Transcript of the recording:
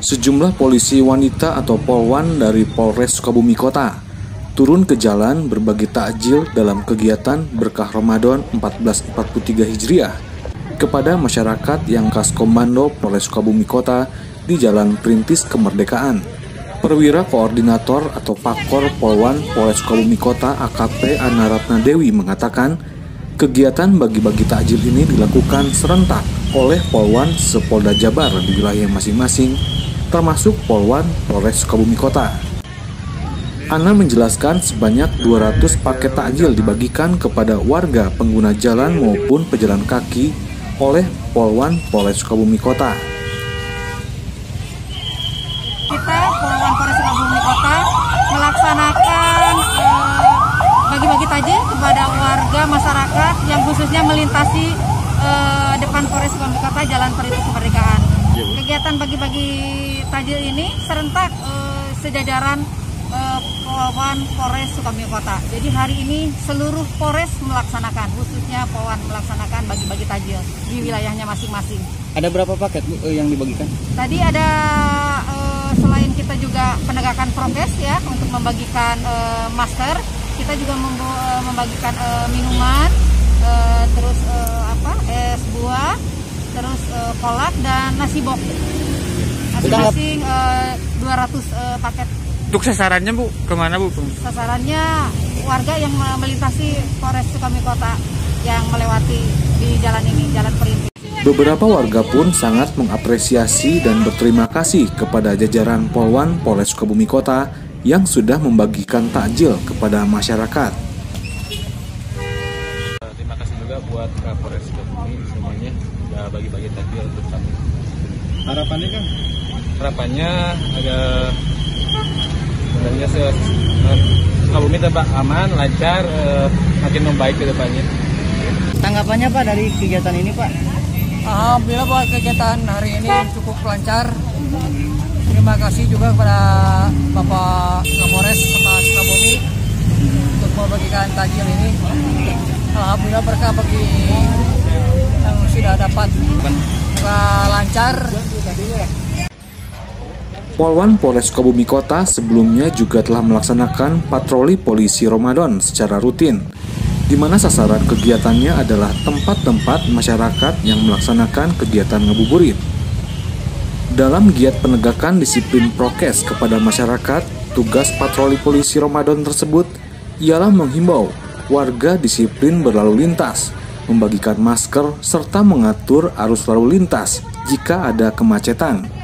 Sejumlah polisi wanita atau polwan dari Polres Sukabumi Kota turun ke jalan berbagi takjil dalam kegiatan berkah Ramadan 1443 Hijriah kepada masyarakat yang khas komando Polres Sukabumi Kota di Jalan Perintis Kemerdekaan. Perwira Koordinator atau Pakor Polwan Polres Sukabumi Kota AKP Anaratna Dewi mengatakan, kegiatan bagi-bagi takjil ini dilakukan serentak oleh Polwan Sepolda Jabar di wilayah masing-masing, termasuk Polwan Polres Sukabumi Kota. Ana menjelaskan sebanyak 200 paket takjil dibagikan kepada warga pengguna jalan maupun pejalan kaki oleh Polwan Polres Sukabumi Kota. kita Polwan Polres Sukabumi Kota melaksanakan eh, bagi-bagi takjil kepada warga masyarakat yang khususnya melintasi eh, depan Polres Kota Jalan Perintis Kemerdekaan. Kegiatan bagi-bagi takjil ini serentak eh, sejajaran eh, Polwan Polres Sukabumi Kota. Jadi hari ini seluruh Polres melaksanakan, khususnya Polwan melaksanakan bagi-bagi takjil di wilayahnya masing-masing. Ada berapa paket Bu eh, yang dibagikan? Tadi ada eh, selain kita juga penegakan prokes ya untuk membagikan eh, masker, kita juga membu- eh, membagikan eh, minuman, bok. Masing-masing eh, 200 eh, paket. Untuk sasarannya Bu, ke mana Bu? Sasarannya warga yang melintasi Polres Sukabumi Kota yang melewati di jalan ini, Jalan Perintis. Beberapa warga pun sangat mengapresiasi dan berterima kasih kepada jajaran Polwan Polres Sukabumi Kota yang sudah membagikan takjil kepada masyarakat. Terima kasih juga buat Kapolres Sukabumi semuanya sudah bagi-bagi takjil untuk kami. Harapannya kan? Harapannya agak sebenarnya se eh, Sukabumi tetap aman, lancar, eh, makin membaik ke depannya. Tanggapannya Pak dari kegiatan ini Pak? Alhamdulillah buat kegiatan hari ini cukup lancar. Terima kasih juga kepada Bapak Kapolres Kota Sukabumi untuk membagikan takjil ini. Alhamdulillah berkah bagi yang sudah dapat. Semoga lancar. Polwan Polres Sukabumi Kota sebelumnya juga telah melaksanakan patroli polisi Ramadan secara rutin, di mana sasaran kegiatannya adalah tempat-tempat masyarakat yang melaksanakan kegiatan ngabuburit. Dalam giat penegakan disiplin prokes kepada masyarakat, tugas patroli polisi Ramadan tersebut ialah menghimbau warga disiplin berlalu lintas, membagikan masker, serta mengatur arus lalu lintas jika ada kemacetan.